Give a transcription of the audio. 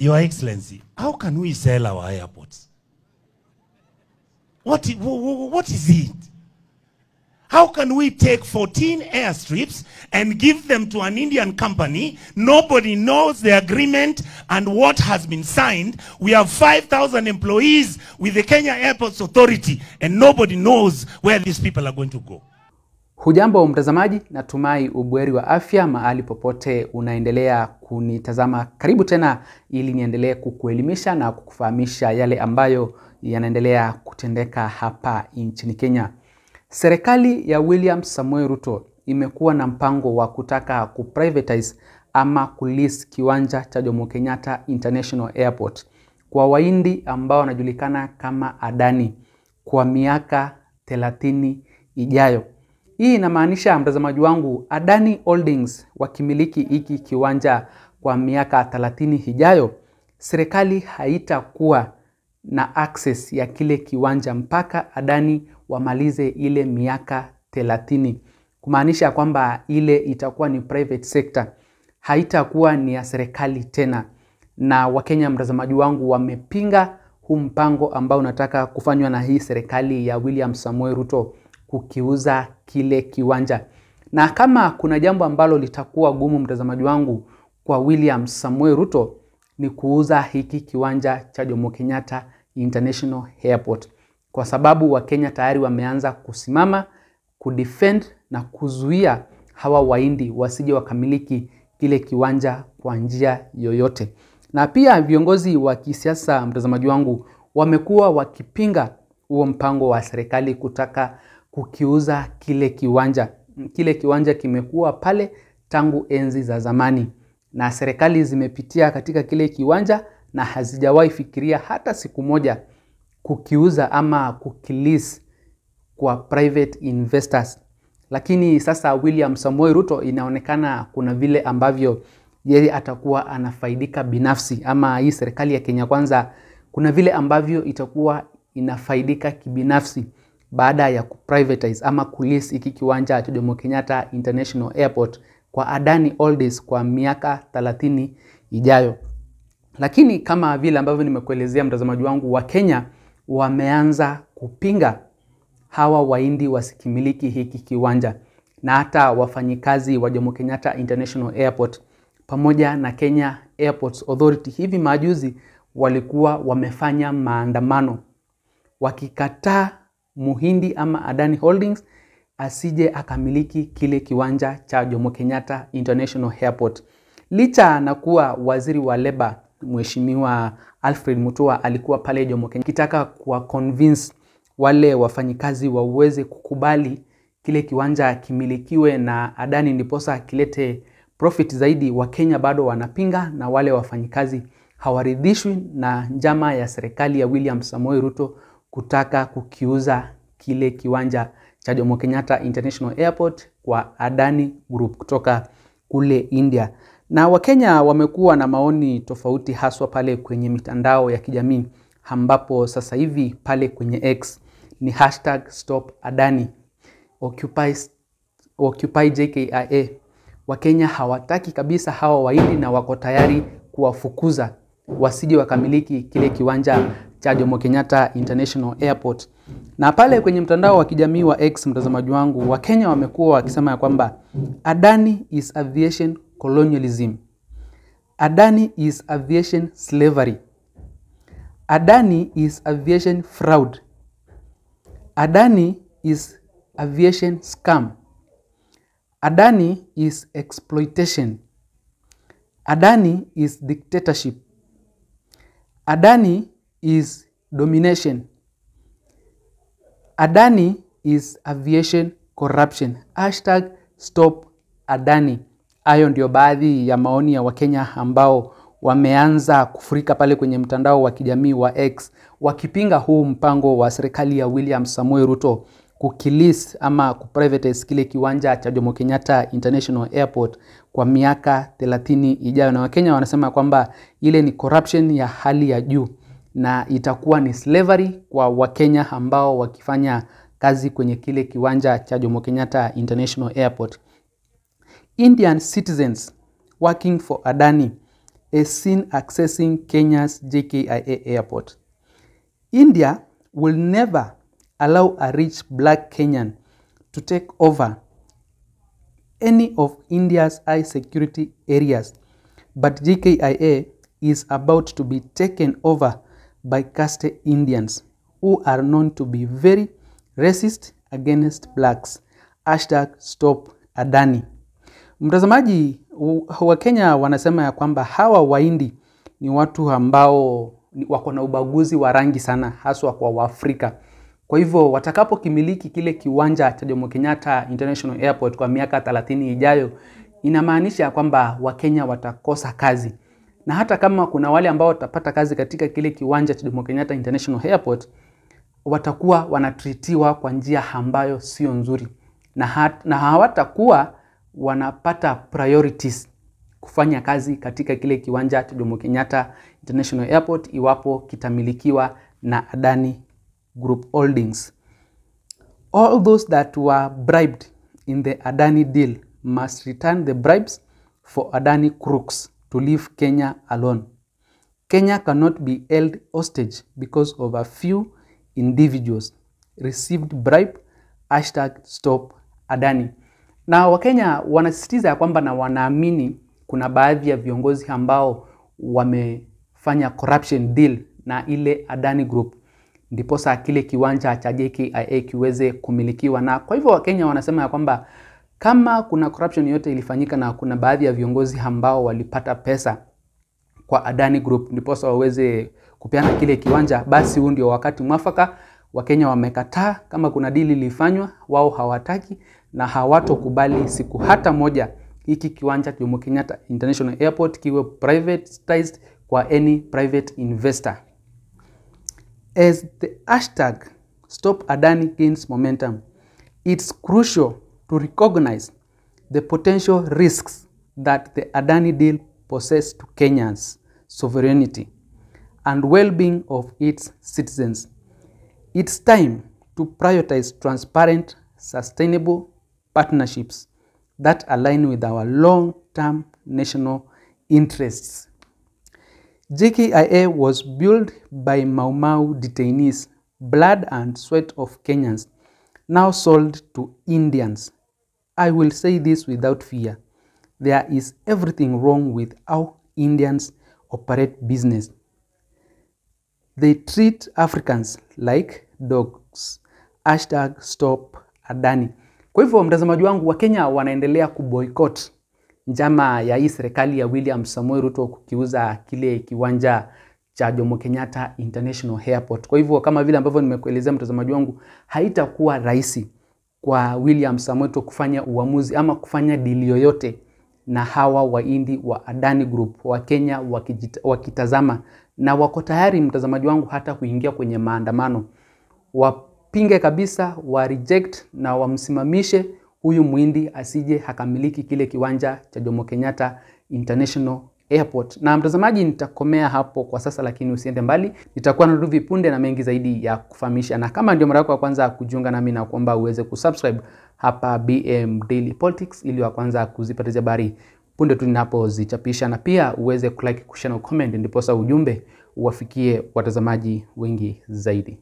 Your Excellency, how can we sell our airports? What, what is it? How can we take 14 airstrips and give them to an Indian company? Nobody knows the agreement and what has been signed. We have 5,000 employees with the Kenya Airports Authority and nobody knows where these people are going to go. Hujambo mtazamaji, natumai ubweri wa afya mahali popote unaendelea kunitazama. Karibu tena ili niendelee kukuelimisha na kukufahamisha yale ambayo yanaendelea kutendeka hapa nchini Kenya. Serikali ya William Samoei Ruto imekuwa na mpango wa kutaka kuprivatize ama kulease kiwanja cha Jomo Kenyatta International Airport kwa Wahindi ambao wanajulikana kama Adani kwa miaka 30 ijayo. Hii inamaanisha mtazamaji wangu, Adani Holdings wakimiliki hiki kiwanja kwa miaka 30 ijayo, serikali haitakuwa na access ya kile kiwanja mpaka Adani wamalize ile miaka 30, kumaanisha kwamba ile itakuwa ni private sector, haitakuwa ni ya serikali tena. Na Wakenya, mtazamaji wangu, wamepinga huu mpango ambao unataka kufanywa na hii serikali ya William Samoei Ruto kukiuza kile kiwanja. Na kama kuna jambo ambalo litakuwa gumu, mtazamaji wangu, kwa William Samuel Ruto ni kuuza hiki kiwanja cha Jomo Kenyatta International Airport, kwa sababu Wakenya tayari wameanza kusimama kudefend na kuzuia hawa Wahindi wasije wakamiliki kile kiwanja kwa njia yoyote. Na pia viongozi wa kisiasa, mtazamaji wangu, wamekuwa wakipinga huo mpango wa serikali kutaka kukiuza kile kiwanja. Kile kiwanja kimekuwa pale tangu enzi za zamani, na serikali zimepitia katika kile kiwanja na hazijawahi fikiria hata siku moja kukiuza ama kukilis kwa private investors. Lakini sasa William Samoei Ruto inaonekana kuna vile ambavyo yeye atakuwa anafaidika binafsi, ama hii serikali ya Kenya Kwanza kuna vile ambavyo itakuwa inafaidika kibinafsi baada ya kuprivatize ama kulease hiki kiwanja cha Jomo Kenyatta International Airport kwa Adani Holdings kwa miaka 30 ijayo. Lakini kama vile ambavyo nimekuelezea mtazamaji wangu, wa Kenya wameanza kupinga hawa Wahindi wasikimiliki hiki kiwanja, na hata wafanyikazi wa Jomo Kenyatta International Airport pamoja na Kenya Airports Authority hivi majuzi walikuwa wamefanya maandamano wakikataa Muhindi ama Adani Holdings asije akamiliki kile kiwanja cha Jomo Kenyatta International Airport. Licha na kuwa waziri wa leba Mheshimiwa Alfred Mutua alikuwa pale Jomo Kenyatta kitaka kuwa convince wale wafanyikazi waweze kukubali kile kiwanja kimilikiwe na Adani ndiposa kilete profit zaidi, Wakenya bado wanapinga na wale wafanyikazi hawaridhishwi na njama ya serikali ya William Samoei Ruto kutaka kukiuza kile kiwanja cha Jomo Kenyatta International Airport kwa Adani Group kutoka kule India. Na Wakenya wamekuwa na maoni tofauti haswa pale kwenye mitandao ya kijamii ambapo sasa hivi pale kwenye X ni hashtag stop Adani, Occupy, Occupy JKIA. Wakenya hawataki kabisa hawa Wahindi na wako tayari kuwafukuza wasije wakamiliki kile kiwanja cha Jomo Kenyatta International Airport. Na pale kwenye mtandao wa kijamii wa X, mtazamaji wangu, Wakenya wamekuwa wakisema ya kwamba Adani is aviation colonialism. Adani is aviation slavery. Adani is aviation fraud. Adani is aviation scam. Adani is exploitation. Adani is dictatorship. Adani is domination. Adani is aviation corruption. Hashtag stop Adani. Hayo ndio baadhi ya maoni ya Wakenya ambao wameanza kufurika pale kwenye mtandao wa kijamii wa X wakipinga huu mpango wa serikali ya William Samoei Ruto kukilis ama kuprivatize kile kiwanja cha Jomo Kenyatta International Airport kwa miaka 30 ijayo, na Wakenya wanasema kwamba ile ni corruption ya hali ya juu na itakuwa ni slavery kwa Wakenya ambao wakifanya kazi kwenye kile kiwanja cha Jomo Kenyatta International Airport. Indian citizens working for Adani is seen accessing Kenya's JKIA airport. India will never allow a rich black Kenyan to take over any of India's high security areas, but JKIA is about to be taken over by caste Indians who are known to be very racist against blacks. Hashtag stop Adani. Mtazamaji, wa Kenya wanasema ya kwamba hawa waindi ni watu ambao wako na ubaguzi wa rangi sana, haswa kwa Waafrika. Kwa hivyo watakapokimiliki kile kiwanja cha Jomo Kenyatta International Airport kwa miaka 30 ijayo, inamaanisha kwamba Wakenya watakosa kazi, na hata kama kuna wale ambao watapata kazi katika kile kiwanja cha Jomo Kenyatta International Airport, watakuwa wanatritiwa kwa njia ambayo sio nzuri, na, hat, na hawatakuwa wanapata priorities kufanya kazi katika kile kiwanja cha Jomo Kenyatta International Airport iwapo kitamilikiwa na Adani Group Holdings. All those that were bribed in the Adani deal must return the bribes for Adani crooks to leave Kenya alone. Kenya cannot be held hostage because of a few individuals received bribe hashtag stop Adani. Na Wakenya wanasisitiza ya kwamba na wanaamini kuna baadhi ya viongozi ambao wamefanya corruption deal na ile Adani Group ndiposa kile kiwanja cha JKIA kiweze kumilikiwa. Na kwa hivyo Wakenya wanasema ya kwamba kama kuna corruption yote ilifanyika na kuna baadhi ya viongozi ambao walipata pesa kwa Adani Group ndiposa waweze kupeana kile kiwanja, basi huu ndio wakati mwafaka. Wakenya wamekataa, kama kuna dili ilifanywa, wao hawataki na hawatokubali siku hata moja hiki kiwanja Jomo Kenyatta International Airport kiwe privatized kwa any private investor. As the hashtag Stop Adani gains momentum, it's crucial to recognize the potential risks that the Adani deal poses to Kenya's sovereignty and well-being of its citizens. It's time to prioritize transparent, sustainable partnerships that align with our long-term national interests. JKIA was built by Mau Mau detainees, blood and sweat of Kenyans, now sold to Indians. I will say this without fear. There is everything wrong with how Indians operate business. They treat Africans like dogs. Hashtag stop Adani. Kwa hivyo mtazamaji wangu, Wakenya wanaendelea kuboikot njama ya hii serikali ya William Samoei Ruto kukiuza kile kiwanja cha Jomo Kenyatta International Airport. Kwa hivyo kama vile ambavyo nimekuelezea mtazamaji wangu, haitakuwa rahisi kwa William Samoei kufanya uamuzi ama kufanya dili yoyote na hawa waindi wa Adani Group. wa Wakenya wakitazama na wako tayari mtazamaji wangu hata kuingia kwenye maandamano, wapinge kabisa, wa reject na wamsimamishe huyu mwindi asije hakamiliki kile kiwanja cha Jomo Kenyatta International Airport. Na mtazamaji, nitakomea hapo kwa sasa, lakini usiende mbali, nitakuwa na ruvi punde na mengi zaidi ya kufahamisha. Na kama ndio mara yako ya kwanza kujiunga nami, na kuomba uweze kusubscribe hapa BM Daily Politics ili wa kwanza kuzipata habari punde tu ninapozichapisha, na pia uweze kulike, kushare na comment, ndiposa ujumbe uwafikie watazamaji wengi zaidi.